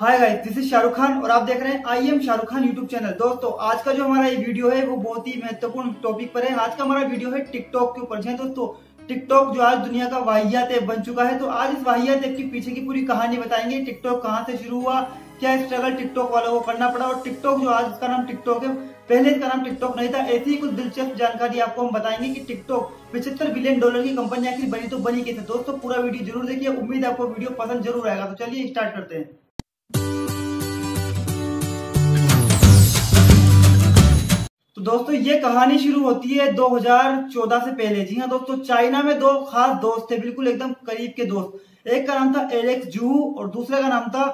Hi guys this is Shahrukh Khan और आप देख रहे हैं I am Shahrukh Khan YouTube channel दोस्तों, आज का जो हमारा ये वीडियो है, वो बहुत ही महत्वपूर्ण टॉपिक पर है। आज का हमारा वीडियो है टिकटॉक के ऊपर। जी हाँ दोस्तों टिकटॉक जो आज दुनिया का वाहियात ऐप बन चुका है। तो आज इस वाहियात के पीछे की पूरी कहानी बताएँगे। टिकटॉक कहाँ से शुरू हुआ, क्या स्ट्रगल टिकटॉक वालों को करना पड़ा? और टिकटॉक जो आज इसका नाम टिकटॉक है, पहले इसका नाम टिकटॉक नहीं था। ऐसी ही कुछ दिलचस्प जानकारी आपको हम बताएँगे कि टिकटॉक पिछहत्तर बिलियन डॉलर की कंपनी आखिर बनी तो बनी कैसे। दोस्तों, पूरा वीडियो ज़रूर देखिए। उम्मीद है आपको वीडियो पसंद ज़रूर आएगा। तो चलिए स्टार्ट करते हैं। तो दोस्तों, ये कहानी शुरू होती है 2014 से पहले। जी हाँ दोस्तों, चाइना में दो खास दोस्त थे, बिल्कुल एकदम करीब के दोस्त। एक का नाम था एलेक्स जू और दूसरे का नाम था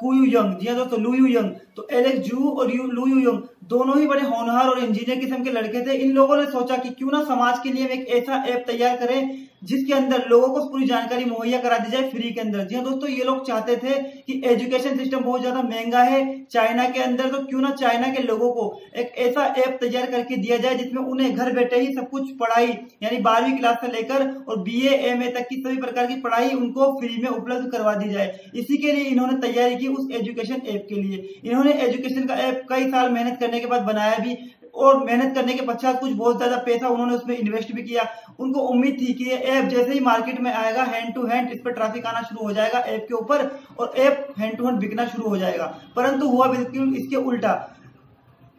कुयू यंग। जी हाँ दोस्तों लू यू यंग। तो एलेक्स जू और यू लू यू यंग दोनों ही बड़े होनहार और इंजीनियर किस्म के लड़के थे। इन लोगों ने सोचा कि क्यों ना समाज के लिए एक ऐसा ऐप तैयार करें जिसके अंदर लोगों को पूरी जानकारी मुहैया करा दी जाए फ्री के अंदर। जी हाँ दोस्तों, ये लोग चाहते थे कि एजुकेशन सिस्टम बहुत ज़्यादा महँगा है चाइना के अंदर तो क्यों ना चाइना के लोगों को एक ऐसा ऐप तैयार करके दिया जाए जिसमें उन्हें घर बैठे ही सब कुछ पढ़ाई, यानी बारहवीं क्लास से लेकर और बी ए तक की सभी प्रकार की पढ़ाई उनको फ्री में उपलब्ध करवा दी जाए। इसी के लिए इन्होंने तैयारी की उस एजुकेशन ऐप के लिए। इन्होंने एजुकेशन का ऐप कई साल मेहनत करने के बाद बनाया भी। और मेहनत करने के पश्चात कुछ बहुत ज़्यादा पैसा उन्होंने उसमें इन्वेस्ट भी किया। उनको उम्मीद थी कि ऐप जैसे ही मार्केट में आएगा हैंड टू हैंड इस पर ट्रैफ़िक आना शुरू हो जाएगा ऐप के ऊपर और ऐप हैंड टू हैंड बिकना शुरू हो जाएगा। परंतु हुआ बिल्कुल इसके उल्टा।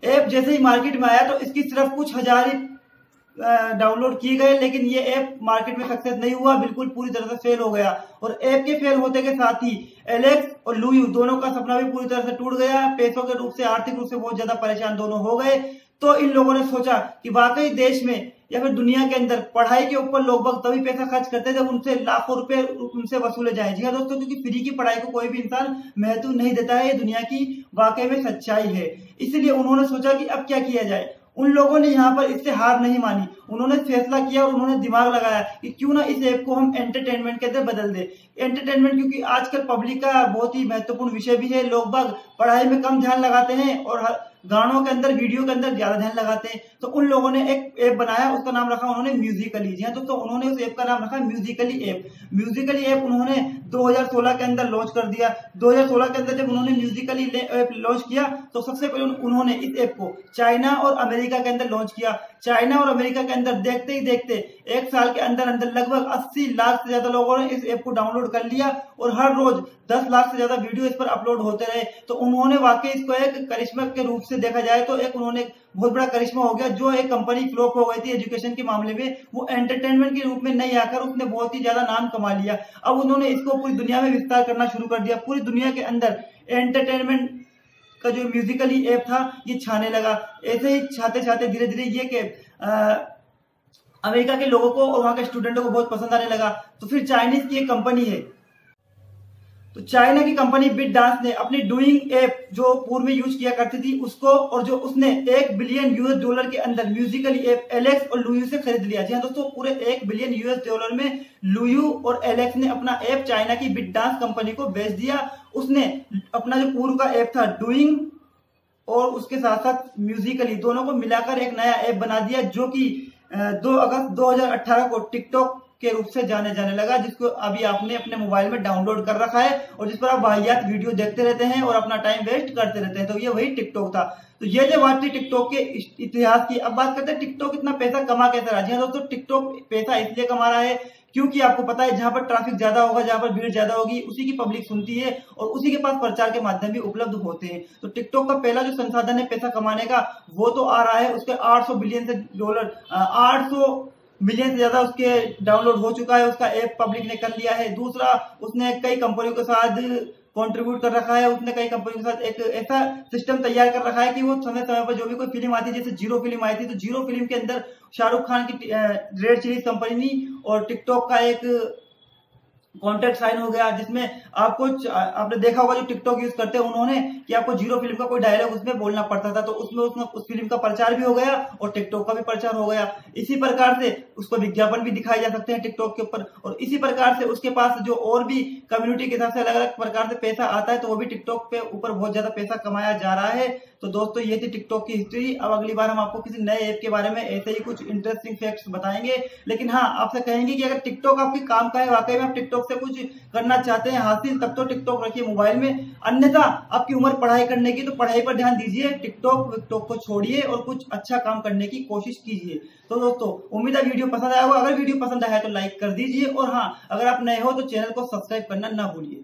ऐप जैसे ही मार्केट में आया तो इसकी सिर्फ़ कुछ हज़ार ही डाउनलोड किए गए, लेकिन ये ऐप मार्केट में सक्सेस नहीं हुआ, बिल्कुल पूरी तरह से फेल हो गया। और ऐप के फेल होते के साथ ही एलेक्स और लुयू दोनों का सपना भी पूरी तरह से टूट गया। पैसों के रूप से, आर्थिक रूप से बहुत ज़्यादा परेशान दोनों हो गए। तो इन लोगों ने सोचा कि वाकई देश में या फिर दुनिया के अंदर पढ़ाई के ऊपर लोग वक्त तभी पैसा खर्च करते जब उनसे लाखों रुपए उनसे वसूले जाए। जी हाँ दोस्तों, क्योंकि फ्री की पढ़ाई को कोई भी इंसान महत्व नहीं देता है। ये दुनिया की वाकई में सच्चाई है। इसलिए उन्होंने सोचा कि अब क्या किया जाए? उन लोगों ने यहाँ पर इससे हार नहीं मानी। उन्होंने फैसला किया और उन्होंने दिमाग लगाया कि क्यों ना इस ऐप को हम एंटरटेनमेंट के अंदर बदल दे। एंटरटेनमेंट क्योंकि आजकल पब्लिक का बहुत ही महत्वपूर्ण विषय भी है। लोग बाग पढ़ाई में कम ध्यान लगाते हैं और गानों के अंदर वीडियो के अंदर ज़्यादा ध्यान लगाते हैं। तो उन लोगों ने एक ऐप बनाया उसका नाम रखा उन्होंने म्यूजिकली जी हाँ तो, तो उन्होंने उस ऐप का नाम रखा म्यूजिकली ऐप। म्यूजिकली ऐप उन्होंने 2016 के अंदर लॉन्च कर दिया। 2016 के अंदर जब उन्होंने म्यूजिकली ऐप लॉन्च किया तो सबसे पहले उन्होंने इस ऐप को चाइना और अमेरिका के अंदर लॉन्च किया। चाइना और अमेरिका के अंदर देखते ही देखते एक साल के अंदर अंदर लगभग 80 लाख से ज़्यादा लोगों ने इस ऐप को डाउनलोड कर लिया और हर रोज 10 लाख से ज़्यादा वीडियो इस पर अपलोड होते रहे। तो उन्होंने वाकई इसको एक करिश्मा के रूप से देखा जाए तो एक उन्होंने बहुत बड़ा करिश्मा हो गया, जो एक कंपनी फ्लॉप हो गई थी एजुकेशन के मामले में, वो एंटरटेनमेंट के रूप में नहीं आकर उसने बहुत ही ज़्यादा नाम कमा लिया। अब उन्होंने इसको पूरी दुनिया में विस्तार करना शुरू कर दिया। पूरी दुनिया के अंदर एंटरटेनमेंट का जो म्यूजिकली ऐप था, ये छाने लगा। ऐसे ही छाते छाते धीरे धीरे ये के अमेरिका के लोगों को और वहाँ के स्टूडेंटों को बहुत पसंद आने लगा। तो फिर चाइनीज़ की एक कंपनी है तो चाइना की कंपनी बिट डांस ने अपनी डूइंग ऐप जो पूर्व में यूज़ किया करती थी, उसको और जो उसने एक बिलियन यूएस डॉलर के अंदर म्यूजिकली ऐप एलेक्स और लुयू से खरीद लिया। जी हाँ दोस्तों, पूरे एक बिलियन यूएस डॉलर में लुयू और एलेक्स ने अपना ऐप चाइना की बिट डांस कंपनी को बेच दिया। उसने अपना जो पूर्व का ऐप था, डूइंग और उसके साथ साथ म्यूजिकली दोनों को मिलाकर एक नया ऐप बना दिया, जो कि दो अगस्त 2018 को टिकटॉक के रूप से जाने जाने लगा, जिसको अभी आपने अपने मोबाइल में डाउनलोड कर रखा है और जिस पर आप वाहियात वीडियो देखते रहते हैं और अपना टाइम वेस्ट करते रहते हैं। तो ये वही टिकटॉक था। तो ये जो बात थी टिकटॉक के इतिहास की, अब बात करते हैं टिकटॉक इतना पैसा कमा कैसे रहा? जी हाँ दोस्तों टिकटॉक पैसा इसलिए कमा रहा है क्योंकि आपको पता है जहाँ पर ट्रैफ़िक ज़्यादा होगा, जहाँ पर भीड़ ज़्यादा होगी, उसी की पब्लिक सुनती है और उसी के पास प्रचार के माध्यम भी उपलब्ध होते हैं। तो टिकटॉक का पहला जो संसाधन है पैसा कमाने का, वो तो आ रहा है उसके 800 बिलियन से डॉलर 800 मिलियन से ज़्यादा उसके डाउनलोड हो चुका है, उसका ऐप पब्लिक ने कर लिया है। दूसरा, उसने कई कंपनियों के साथ कंट्रीब्यूट कर रखा है, उसने कई कंपनियों के साथ एक ऐसा सिस्टम तैयार कर रखा है कि वो समय समय पर जो भी कोई फ़िल्म आती है जैसे ज़ीरो फ़िल्म आई थी तो ज़ीरो फ़िल्म के अंदर शाहरुख खान की रेड चिलीज कंपनी और टिकटॉक का एक कॉन्ट्रैक्ट साइन हो गया, जिसमें आपको आपने देखा होगा जो टिकटॉक यूज़ करते हैं, उन्होंने कि आपको ज़ीरो फ़िल्म का कोई डायलॉग उसमें बोलना पड़ता था तो उसमें उसमें उस फ़िल्म का प्रचार भी हो गया और टिकटॉक का भी प्रचार हो गया। इसी प्रकार से उसको विज्ञापन भी दिखाए जा सकते हैं टिकटॉक के ऊपर, और इसी प्रकार से उसके पास जो और भी कम्युनिटी के हिसाब से अलग अलग प्रकार से पैसा आता है तो वो भी टिकटॉक पे ऊपर बहुत ज़्यादा पैसा कमाया जा रहा है। तो दोस्तों, ये थी टिकटॉक की हिस्ट्री अब अगली बार हम आपको किसी नए ऐप के बारे में ऐसे ही कुछ इंटरेस्टिंग फैक्ट्स बताएँगे। लेकिन हाँ आपसे कहेंगे कि अगर टिकटॉक आपके काम का है, वाकई में आप टिकटॉक टिकटॉक से कुछ करना चाहते हैं, हासिल, तब तो टिकटॉक रखिए मोबाइल में। अन्यथा, आपकी उम्र पढ़ाई करने की तो पढ़ाई पर ध्यान दीजिए। टिकटॉक विकटॉक को छोड़िए और कुछ अच्छा काम करने की कोशिश कीजिए। तो दोस्तों, उम्मीद है वीडियो पसंद आया होगा। अगर वीडियो पसंद आया तो लाइक कर दीजिए। और हाँ अगर आप नए हो तो चैनल को सब्सक्राइब करना ना भूलिए।